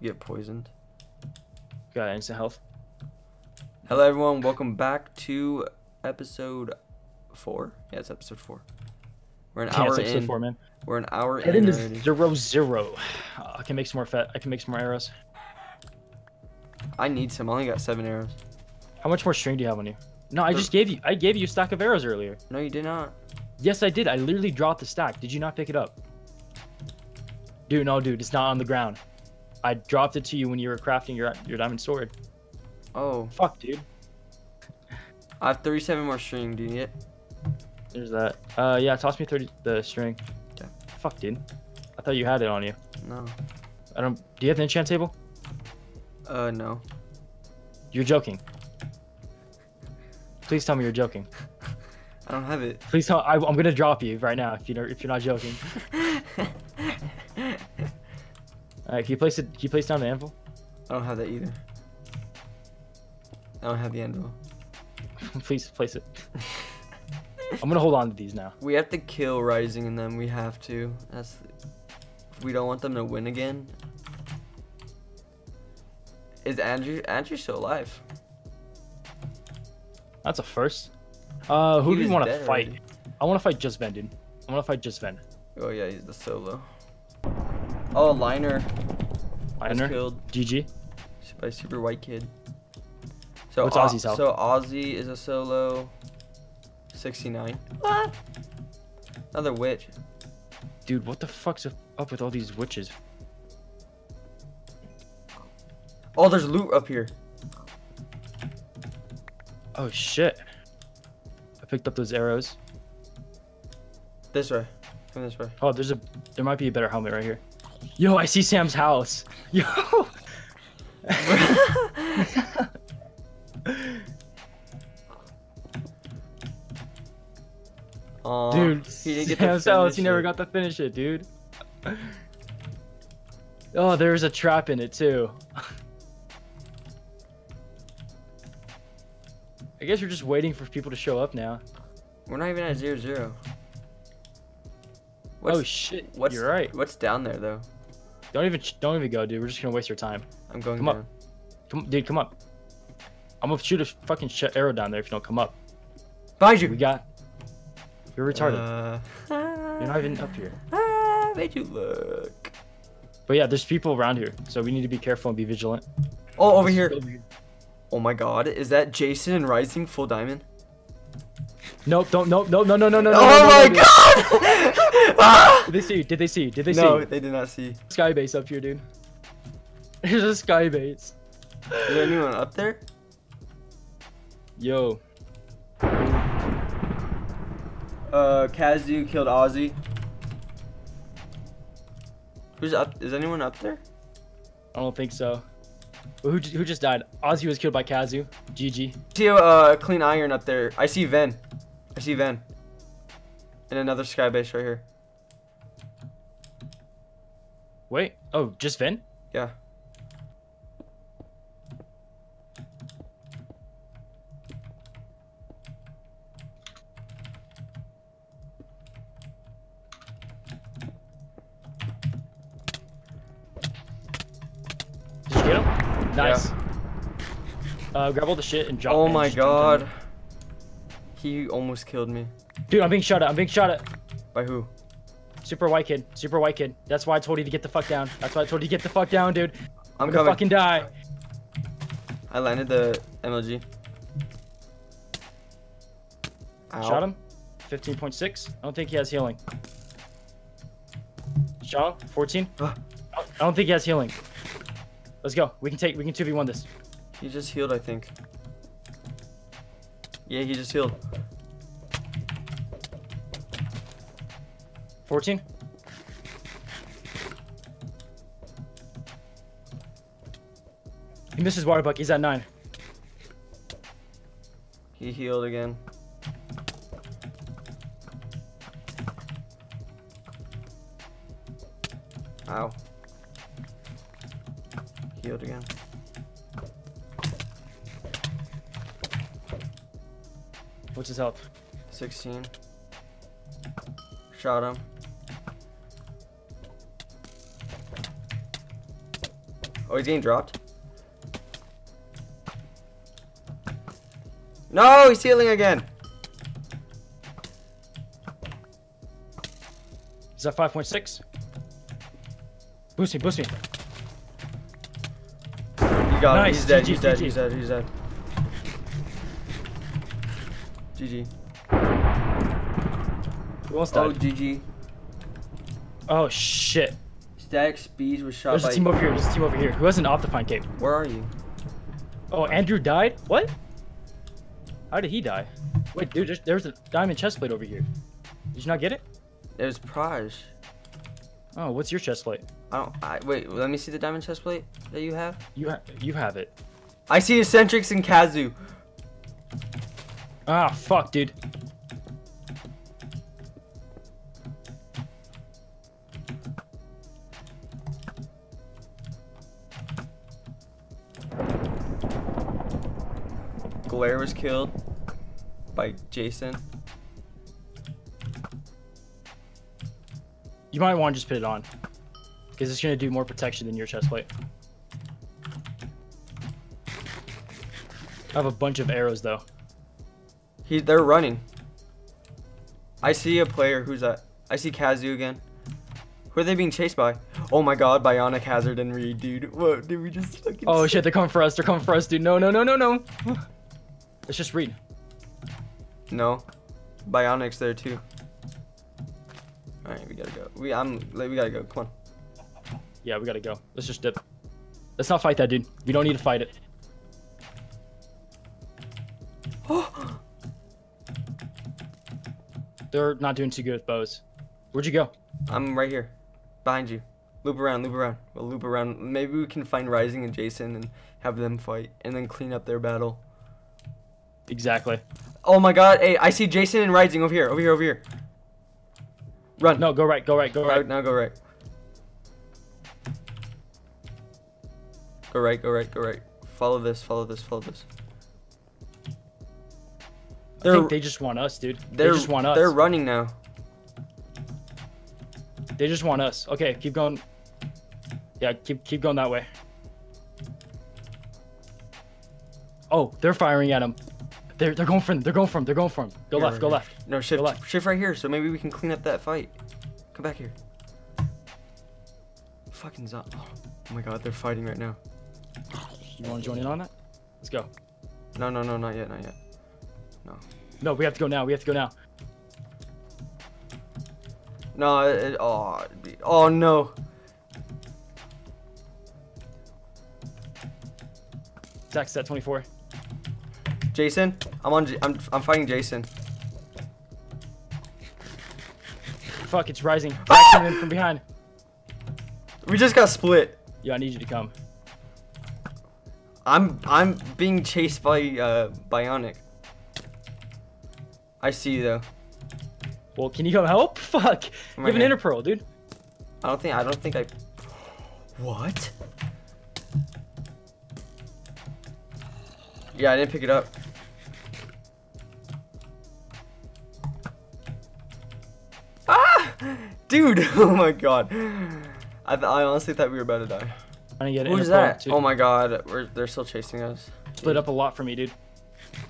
You get poisoned. Got instant health. Hello, everyone. Welcome back to episode four. Yeah, it's episode four. We're an Yeah, hour it's episode in. four, man. We're an hour Get in into already. zero zero. Uh, I can make some more fat. I can make some more arrows. I need some. I only got seven arrows. How much more string do you have on you? No, I Sure. just gave you. I gave you a stack of arrows earlier. No, you did not. Yes, I did. I literally dropped the stack. Did you not pick it up? Dude, no, dude, it's not on the ground. I dropped it to you when you were crafting your your diamond sword. Oh, Fuck, dude. I have 37 more string. Do you need it? There's that. Uh, yeah, toss me 30 the string. Okay. Fuck, dude. I thought you had it on you. No. I don't. Do you have the enchant table? Uh, no. You're joking. Please tell me you're joking. I don't have it. Please tell. I, I'm gonna drop you right now if you if you're not joking. All right, can you place it? Can you place down the anvil? I don't have that either. I don't have the anvil. Please place it. I'm gonna hold on to these now. We have to kill Rising and then We have to. That's. We don't want them to win again. Is Andrew Andrew still alive? That's a first. Uh, who He do you want to fight? already. I want to fight just Ven, dude. I want to fight just Ven. Oh yeah, he's the solo. Oh, Lynor was Lynor, killed GG. by Super White Kid. So What's Au- Ozzy's health? So Ozzy is a solo. 69. What? Another witch. Dude, what the fuck's up with all these witches? Oh, there's loot up here. Oh shit! I picked up those arrows. This way. Come this way. Oh, there's a. There might be a better helmet right here. Yo, I see Sam's house. Yo. Dude, he didn't get to Sam's house. He never got to finish it, dude. Oh, there's a trap in it too. I guess we're just waiting for people to show up now. We're not even at zero zero. Oh shit! What's, You're right. What's down there though? Don't even don't even go, dude. We're just gonna waste your time. I'm going Come up. Come, dude, come up. I'm gonna shoot a fucking sh- arrow down there if you don't come up. Behind you. We got. You're retarded. Uh, You're not even up here. Ah, made you look. But yeah, there's people around here, so we need to be careful and be vigilant. Oh, over here. Oh my god, is that Jason and Rising full diamond? Nope, don't, nope, nope, no, no, no, no, no. oh no, no, my no, no. god! Did they see you? Did they see you? Did they see no, you? they did not see. Sky base up here, dude. There's a skybase. Is there anyone up there? Yo, Uh, Kazu killed Ozzy. Who's up? Is anyone up there? I don't think so. Who, who just died? Ozzy was killed by Kazu. GG. see a uh, clean iron up there. I see Ven. I see Ven. And another skybase right here. Wait. Oh, just Vin? Yeah. Did you get him? Nice. Uh, grab all the shit and jump. Oh my just jump down god. He almost killed me. Dude, I'm being shot at. I'm being shot at. By who? Super white kid. Super white kid. That's why I told you to get the fuck down. That's why I told you to get the fuck down, dude. I'm I'm gonna coming. fucking die. I landed the MLG. Ow. Shot him. 15.6. I don't think he has healing. Shot him. 14. Ah. I don't think he has healing. Let's go. We can take. We can 2v1 this. He just healed, I think. Yeah, he just healed. 14. He misses his water bucket. He's at 9. He healed again. Ow. Healed again. What's his health? 16. Shot him. Oh, he's getting dropped. No, he's healing again. Is that 5.6? Boost me, boost me. You got him. He's dead. GG, He's dead. GG. He's dead. He's dead. GG. Who almost Oh, died? GG. Oh, shit. Static Speeds was shot There's by. a team over here. There's a team over here. Who has an Optifine cape? Where are you? Oh, Andrew died? What? How did he die? Wait, dude, there's, there's a diamond chest plate over here. Did you not get it? There's prize. Oh, what's your chest plate? I don't. I, wait. Let me see the diamond chest plate that you have. You ha you have it. I see Eccentrics and Kazu. Ah, fuck, dude. Glare was killed by Jason. You might want to just put it on. Because it's going to do more protection than your chest plate. I have a bunch of arrows, though. He. They're running. I see a player who's at. I see Kazu again. Who are they being chased by? Oh my god, Bionic Hazard and Reed, dude. What did we just fucking Oh, shit, they're coming for us. They're coming for us, dude. No, no, no, no, no. Let's just read. No. Bionic's there too. Alright, we gotta go. We I'm we gotta go. Come on. Yeah, we gotta go. Let's just dip. Let's not fight that, dude. We don't need to fight it. They're not doing too good with bows. Where'd you go? I'm right here. Behind you. Loop around, loop around. We'll loop around. Maybe we can find Rising and Jason and have them fight and then clean up their battle. Exactly. Oh my god, hey, I see Jason and Rising over here, over here, over here. Run. No, go right, go right, go Right, right. now go right. Go right, go right, go right. Follow this, follow this, follow this. They're think they just want us, dude. They just want us. they're running now. They just want us. Okay, keep going. Yeah, keep keep going that way. Oh, they're firing at him. They're they're going for him. They're going for him. They're going for him. Go left. right Go here. left. No, shift left. shift right here, so maybe we can clean up that fight. Come back here. Fucking zo- Oh my god, they're fighting right now. You want to join in on that? Let's go. No, no, no, not yet, not yet. No, No, we have to go now. We have to go now. No, it, it- oh, be- oh no. Zach, set 24. Jason, I'm on. J- I'm I'm fighting Jason. Fuck, it's rising. Coming in from behind. We just got split. Yo, I need you to come. I'm I'm being chased by uh Bionic. I see you though. Well, can you come help? Fuck. You right have an here. ender pearl, dude. I don't think I don't think I. What? Yeah, I didn't pick it up. Dude! Oh my god. I, th- I honestly thought we were about to die. Trying to get an Who's that? too. Oh my god, we're, they're still chasing us. Split up a lot for me, dude.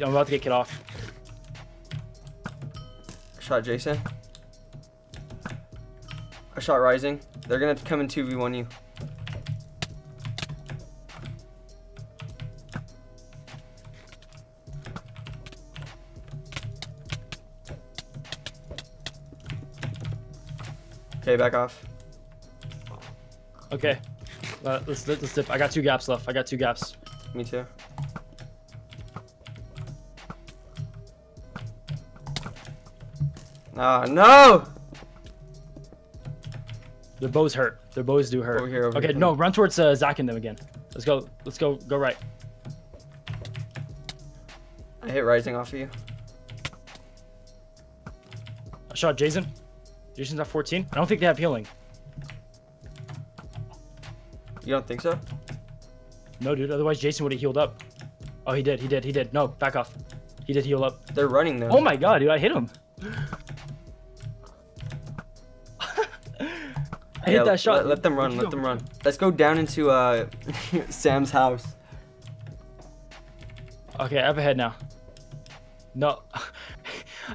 I'm about to get kid off. Shot Jason. I shot Rising. They're gonna come in 2v1 you. Okay, back off. Okay. Uh, let's let's dip. I got two gaps left. I got two gaps. Me too. Ah, no! Their bows hurt. Their bows do hurt. Over here, over okay, here. no, run towards uh, Zach and them again. Let's go. Let's go. Go right. I hit Rising off of you. I shot Jason. Jason's at 14. I don't think they have healing. You don't think so? No, dude. Otherwise, Jason would have healed up. Oh, he did. He did. He did. No, back off. He did heal up. They're running though. Oh my god, dude! I hit him. I hit that shot. Let, let them run. Let them run. Let's go down into uh Sam's house. Okay, I have a head now. No.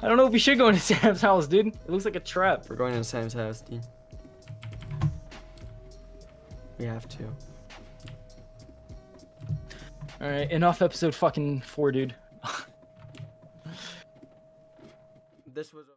I don't know if we should go into Sam's house, dude. It looks like a trap. We're going into Sam's house, dude. We have to. Alright, enough episode fucking four, dude. This was. a-